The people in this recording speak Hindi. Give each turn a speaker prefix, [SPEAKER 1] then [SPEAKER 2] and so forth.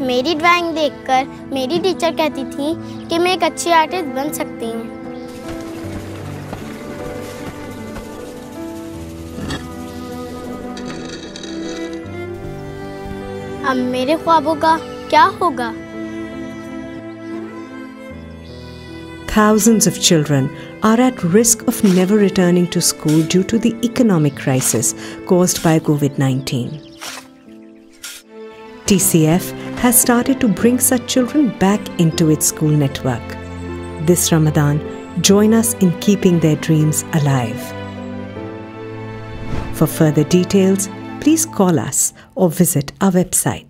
[SPEAKER 1] मेरी ड्राइंग देखकर मेरी टीचर कहती थी कि मैं एक अच्छी आर्टिस्ट बन सकती हूँ अब मेरे ख्वाबों का क्या होगा
[SPEAKER 2] Thousands of children are at risk of never returning to school due to the economic crisis caused by COVID 19. TCF has started to bring such children back into its school network. This Ramadan, join us in keeping their dreams alive. For further details, please call us or visit our website